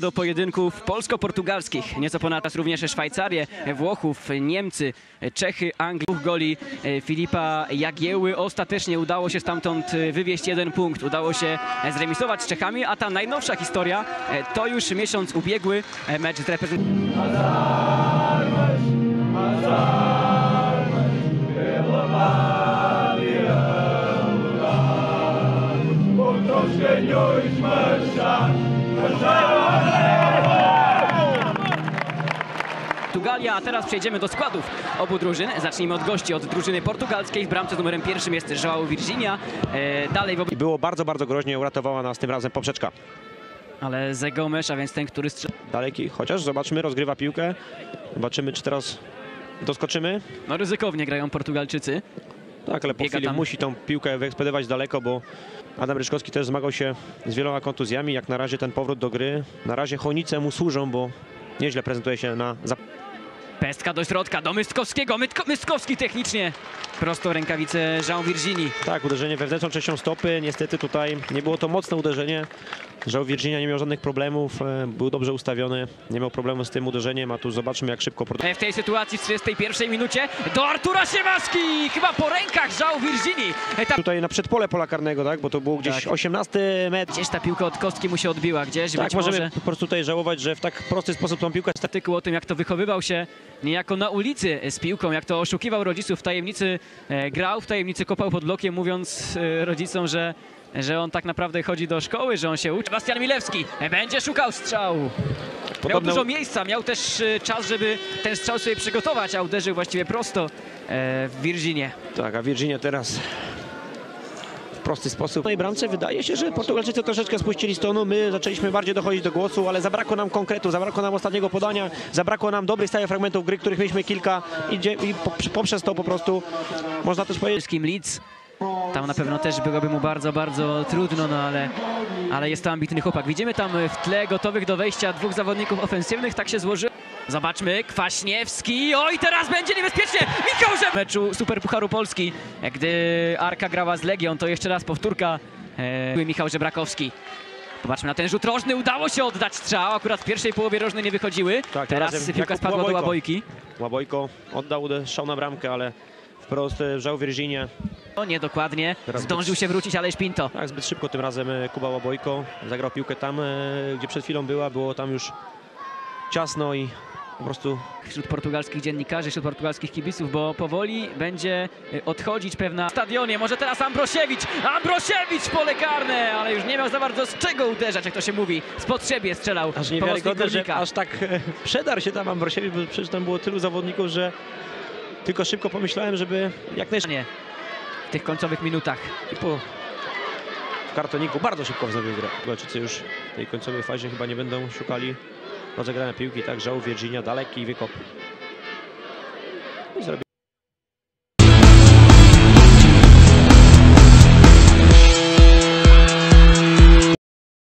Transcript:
Do pojedynków polsko-portugalskich, nieco ponad czas również Szwajcarię, Włochów, Niemcy, Czechy, Anglii. Dwóch goli e, Filipa Jagieły. Ostatecznie udało się stamtąd e, wywieźć jeden punkt. Udało się e, zremisować z Czechami, a ta najnowsza historia to już miesiąc ubiegły mecz z reprezentacją. Portugalia, a teraz przejdziemy do składów obu drużyn. Zacznijmy od gości, od drużyny portugalskiej. W bramce numerem pierwszym jest João Virginia. E, dalej w było bardzo, bardzo groźnie, uratowała nas tym razem poprzeczka. Ale Zegomesz, a więc ten, który strzela. Daleki, chociaż zobaczmy, rozgrywa piłkę. Zobaczymy, czy teraz doskoczymy. No ryzykownie grają Portugalczycy. Tak, ale po Biega chwili tam. musi tą piłkę wyeksplodować daleko, bo Adam Ryszkowski też zmagał się z wieloma kontuzjami. Jak na razie ten powrót do gry, na razie Chonice mu służą, bo nieźle prezentuje się na Pestka do środka, do Mystkowskiego. Mytko, Mystkowski technicznie. Prosto rękawicę Jean Virginie. Tak, uderzenie wewnętrzną częścią stopy. Niestety tutaj nie było to mocne uderzenie. Żał Virginia nie miał żadnych problemów, e, był dobrze ustawiony, nie miał problemu z tym uderzeniem, a tu zobaczmy jak szybko W tej sytuacji w 31 minucie do Artura Siemaski. Chyba po rękach Jean Virginie. E, Ta... tutaj na przedpole pola karnego, tak, bo to był gdzieś Tak. 18 metr. Gdzieś ta piłka od kostki mu się odbiła. Gdzieś Tak, możemy może... po prostu tutaj żałować, że w tak prosty sposób tą piłkę artykuł o tym, jak to wychowywał się niejako na ulicy z piłką, jak to oszukiwał rodziców w tajemnicy, e, grał w tajemnicy, kopał pod blokiem, mówiąc rodzicom, że, że on tak naprawdę chodzi do szkoły, że on się uczy. Sebastian Milewski będzie szukał strzału. Miał Podobne- dużo miejsca, miał też e, czas, żeby ten strzał sobie przygotować, a uderzył właściwie prosto e, w Virginie. Tak, a Virginia teraz w prosty sposób. W tej bramce wydaje się, że Portugalczycy troszeczkę spuścili z tonu. My zaczęliśmy bardziej dochodzić do głosu, ale zabrakło nam konkretu, zabrakło nam ostatniego podania, zabrakło nam dobrych stałych fragmentów gry, których mieliśmy kilka i, i po, poprzez to po prostu można też powiedzieć, Wszystkim Leeds. Tam na pewno też byłoby mu bardzo, bardzo trudno, no ale, ale jest to ambitny chłopak. Widzimy tam w tle gotowych do wejścia dwóch zawodników ofensywnych, tak się złoży. Zobaczmy, Kwaśniewski, oj teraz będzie niebezpiecznie, Michał Żeb... meczu Superpucharu Polski, gdy Arka grała z Legią, to jeszcze raz powtórka, e, Michał Żebrakowski. Popatrzmy na ten rzut rożny, udało się oddać strzał, akurat w pierwszej połowie rożne nie wychodziły, Tak, teraz piłka spadła do Łabojko. łabojki. Łabojko oddał strzał na bramkę, ale wprost e, żał Virginia. O, niedokładnie, Teraz zdążył się wrócić Aleš Pinto. Tak, zbyt szybko tym razem e, Kuba Łabojko zagrał piłkę tam, e, gdzie przed chwilą była, było tam już ciasno i po prostu wśród portugalskich dziennikarzy, wśród portugalskich kibiców, bo powoli będzie y, odchodzić pewna w stadionie. Może teraz Ambrosiewicz, Ambrosiewicz pole karne, ale już nie miał za bardzo z czego uderzać, jak to się mówi. Z potrzebie strzelał Aż niewiarygodne, że aż tak e, przedarł się tam Ambrosiewicz, bo przecież tam było tylu zawodników, że tylko szybko pomyślałem, żeby jak najszybciej Nie, w tych końcowych minutach. po w kartoniku bardzo szybko wznowił grę. Portugalczycy już w tej końcowej fazie chyba nie będą szukali rozegrania piłki, tak, żał Virginia, daleki wykop. I